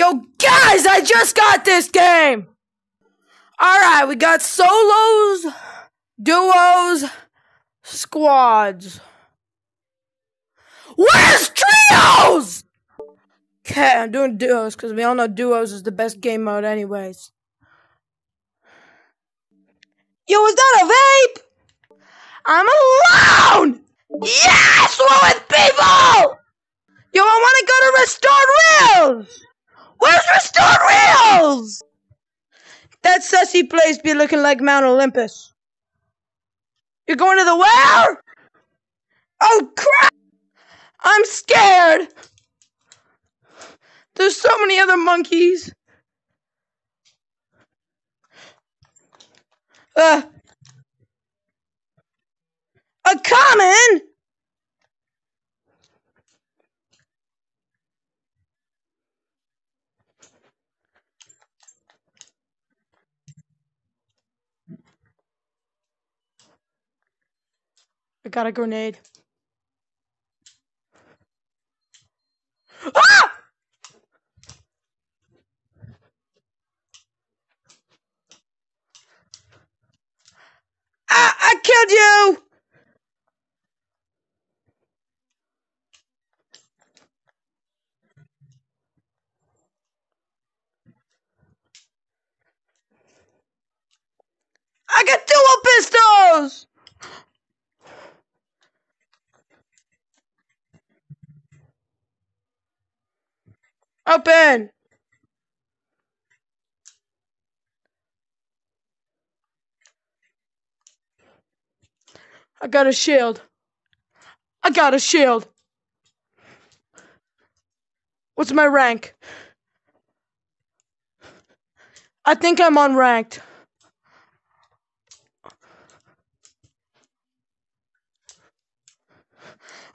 Yo, guys, I just got this game! Alright, we got solos, duos, squads. Where's trios? Okay, I'm doing duos because we all know duos is the best game mode, anyways. Yo, is that a vape? I'm alone! Yes, we're with people! Yo, I want to go to Restored Reels! Where's Restored Reels? That sussy place be looking like Mount Olympus. You're going to the well? Oh crap! I'm scared! There's so many other monkeys. Uh, a common? I got a grenade. Ah! Ah, I killed you! I got dual pistols! Open! I got a shield. I got a shield. What's my rank? I think I'm unranked.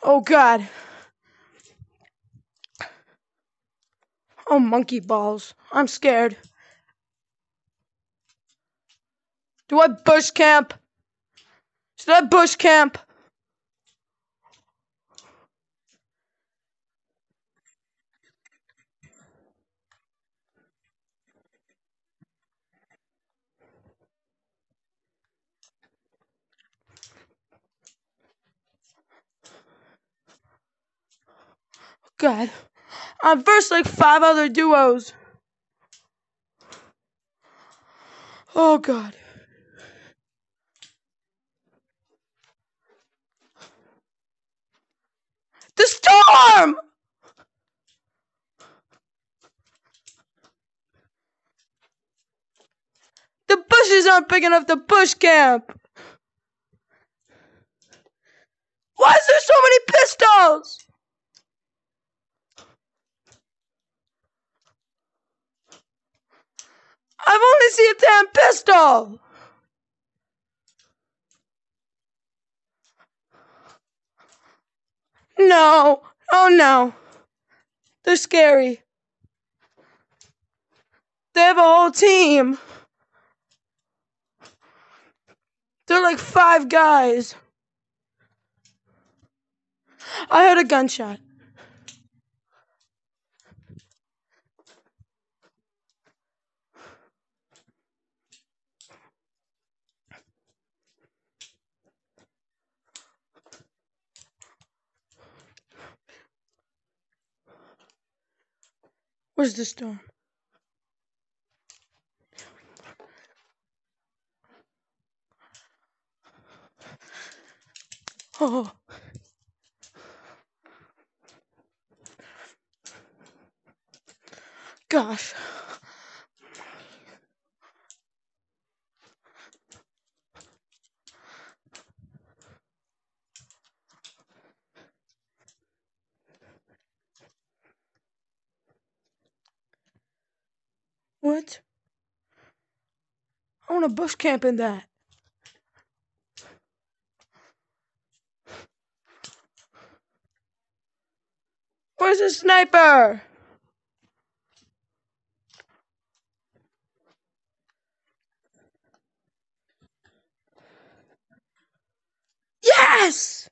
Oh god. Oh, monkey balls. I'm scared. Do I bush camp? Should I bush camp? God. I'm first like five other duos. Oh god. The storm! The bushes aren't big enough to bush camp. Why is there so many pistols? I've a damn pistol! No. Oh no. They're scary. They have a whole team. They're like five guys. I heard a gunshot. Where's the storm? Oh. Gosh. What? To bush camp in that. Where's the sniper? Yes!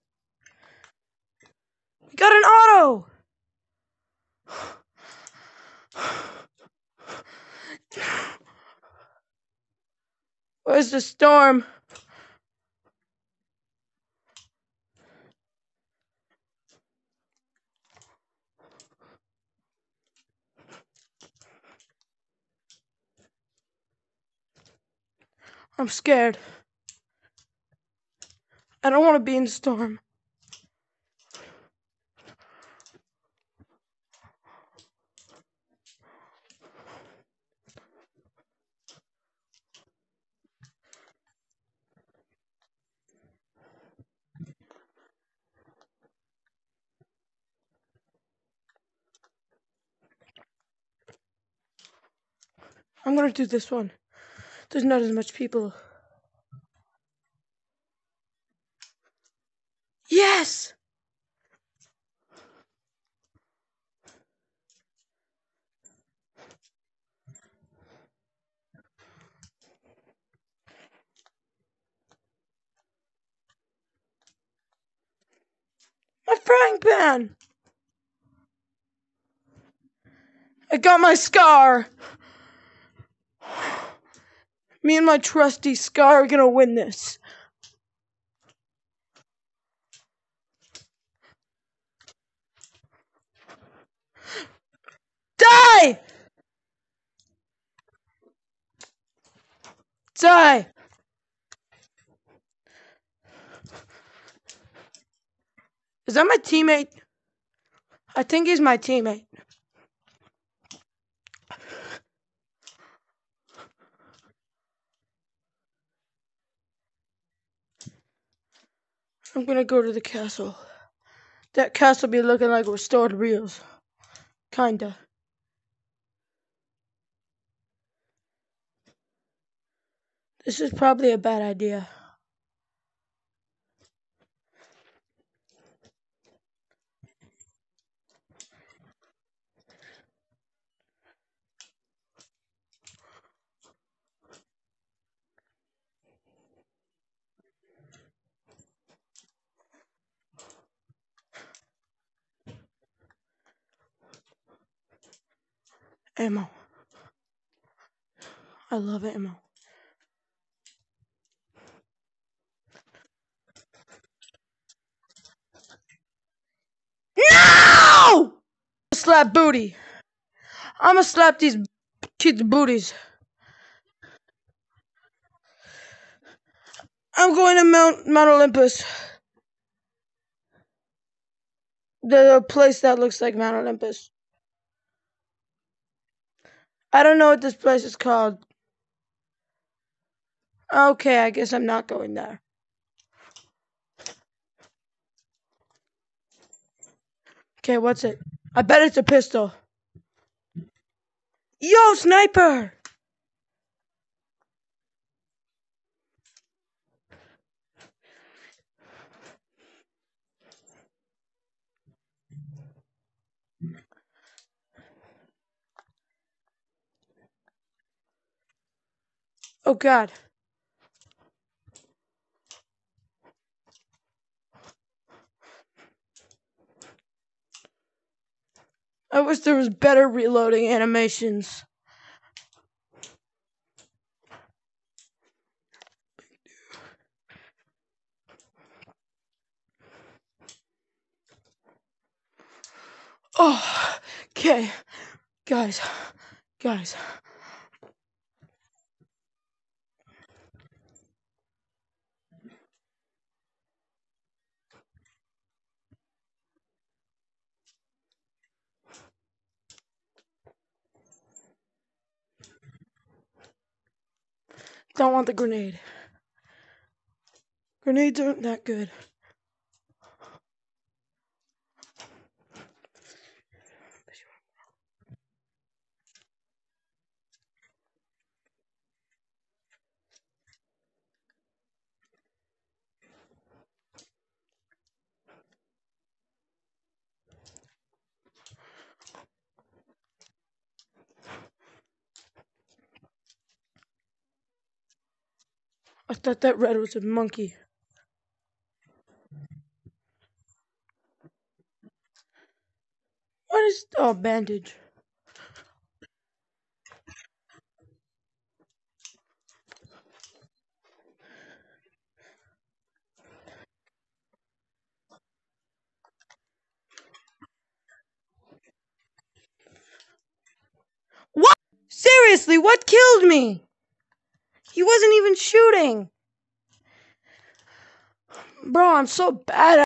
We got an auto! Where's the storm? I'm scared. I don't want to be in the storm. I'm gonna do this one. There's not as much people. Yes! My frying pan! I got my scar! Me and my trusty Scar are gonna win this. Die! Die! Is that my teammate? I think he's my teammate. I'm gonna go to the castle. That castle be looking like restored reels. Kinda. This is probably a bad idea. Ammo. I love ammo. No! Slap booty. I'ma slap these kids' booties. I'm going to Mount Mount Olympus. The place that looks like Mount Olympus. I don't know what this place is called. Okay, I guess I'm not going there. Okay, what's it? I bet it's a pistol. Yo, sniper! Oh god. I wish there was better reloading animations. Oh, okay. Guys, guys. I don't want the grenade. Grenades aren't that good. I thought that red was a monkey. What is oh bandage? What? Seriously, what killed me? He wasn't even shooting. Bro, I'm so bad